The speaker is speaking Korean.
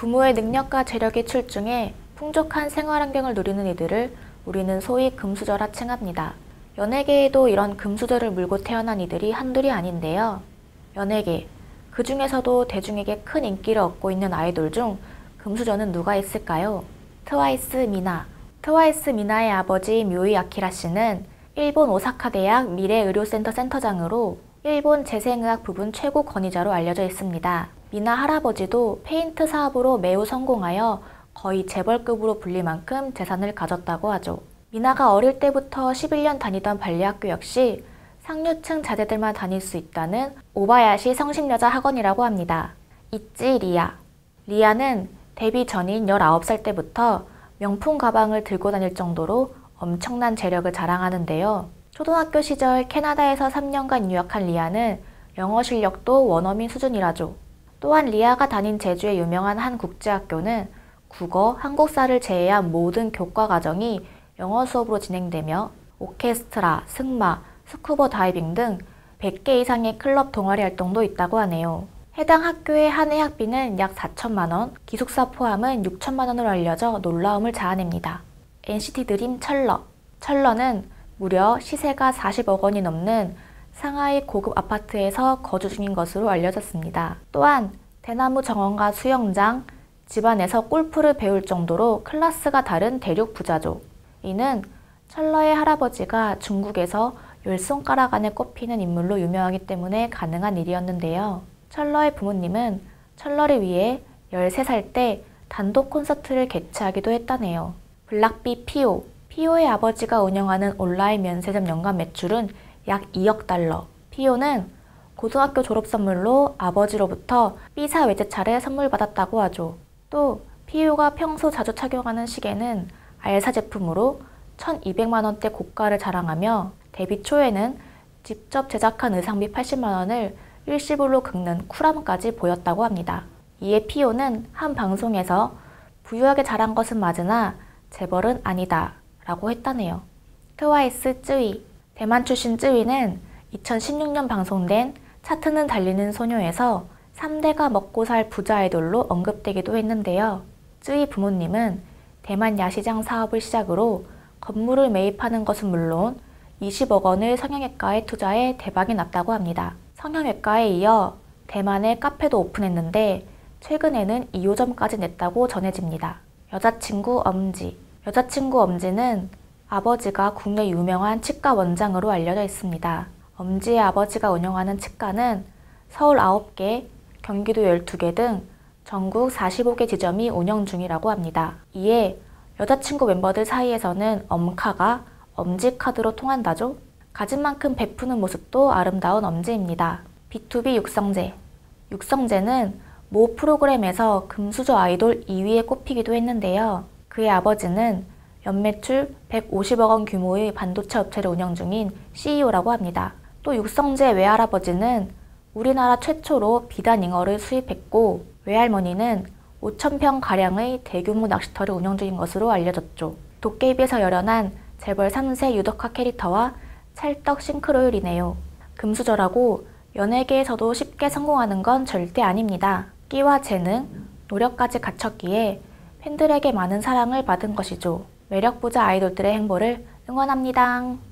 부모의 능력과 재력이 출중해 풍족한 생활 환경을 누리는 이들을 우리는 소위 금수저라 칭합니다. 연예계에도 이런 금수저를 물고 태어난 이들이 한둘이 아닌데요. 연예계, 그 중에서도 대중에게 큰 인기를 얻고 있는 아이돌 중 금수저는 누가 있을까요? 트와이스 미나. 트와이스 미나의 아버지 묘이 아키라 씨는 일본 오사카 대학 미래의료센터 센터장으로 일본 재생의학 부분 최고 권위자로 알려져 있습니다. 미나 할아버지도 페인트 사업으로 매우 성공하여 거의 재벌급으로 불릴 만큼 재산을 가졌다고 하죠. 미나가 어릴 때부터 11년 다니던 발레학교 역시 상류층 자제들만 다닐 수 있다는 오바야시 성심여자 학원이라고 합니다. 있지 리아. 리아는 데뷔 전인 19살 때부터 명품 가방을 들고 다닐 정도로 엄청난 재력을 자랑하는데요. 초등학교 시절 캐나다에서 3년간 유학한 리아는 영어 실력도 원어민 수준이라죠. 또한 리아가 다닌 제주의 유명한 한 국제학교는 국어, 한국사를 제외한 모든 교과 과정이 영어 수업으로 진행되며 오케스트라, 승마, 스쿠버 다이빙 등 100개 이상의 클럽 동아리 활동도 있다고 하네요. 해당 학교의 한 해 학비는 약 4천만 원, 기숙사 포함은 6천만 원으로 알려져 놀라움을 자아냅니다. NCT 드림 천러. 천러는 무려 시세가 40억 원이 넘는 상하이 고급 아파트에서 거주 중인 것으로 알려졌습니다. 또한 대나무 정원과 수영장, 집안에서 골프를 배울 정도로 클래스가 다른 대륙 부자죠. 이는 철러의 할아버지가 중국에서 열 손가락 안에 꼽히는 인물로 유명하기 때문에 가능한 일이었는데요. 철러의 부모님은 철러를 위해 13살 때 단독 콘서트를 개최하기도 했다네요. 블락비 피오. 피오의 아버지가 운영하는 온라인 면세점 연간 매출은 약 2억 달러. 피오는 고등학교 졸업 선물로 아버지로부터 삐사 외제차를 선물 받았다고 하죠. 또 피오가 평소 자주 착용하는 시계는 알사 제품으로 1200만 원대 고가를 자랑하며 데뷔 초에는 직접 제작한 의상비 80만 원을 일시불로 긁는 쿨함까지 보였다고 합니다. 이에 피오는 한 방송에서 부유하게 자란 것은 맞으나 재벌은 아니다 라고 했다네요. 트와이스 쯔위 대만 출신 쯔위는 2016년 방송된 차트는 달리는 소녀에서 3대가 먹고 살 부자 아이돌로 언급되기도 했는데요. 쯔위 부모님은 대만 야시장 사업을 시작으로 건물을 매입하는 것은 물론 20억 원을 성형외과에 투자해 대박이 났다고 합니다. 성형외과에 이어 대만에 카페도 오픈했는데 최근에는 2호점까지 냈다고 전해집니다. 여자친구 엄지 여자친구 엄지는 아버지가 국내 유명한 치과 원장으로 알려져 있습니다. 엄지의 아버지가 운영하는 치과는 서울 9개, 경기도 12개 등 전국 45개 지점이 운영 중이라고 합니다. 이에 여자친구 멤버들 사이에서는 엄카가 엄지카드로 통한다죠? 가진 만큼 베푸는 모습도 아름다운 엄지입니다. B2B 육성재 육성재는 모 프로그램에서 금수저 아이돌 2위에 꼽히기도 했는데요. 그의 아버지는 연매출 150억 원 규모의 반도체 업체를 운영 중인 CEO라고 합니다. 또 육성재 외할아버지는 우리나라 최초로 비단 잉어를 수입했고 외할머니는 5천평 가량의 대규모 낚시터를 운영 중인 것으로 알려졌죠. 도깨비에서 열연한 재벌 3세 유덕화 캐릭터와 찰떡 싱크로율이네요. 금수저라고 연예계에서도 쉽게 성공하는 건 절대 아닙니다. 끼와 재능, 노력까지 갖췄기에 팬들에게 많은 사랑을 받은 것이죠. 매력부자 아이돌들의 행보를 응원합니다.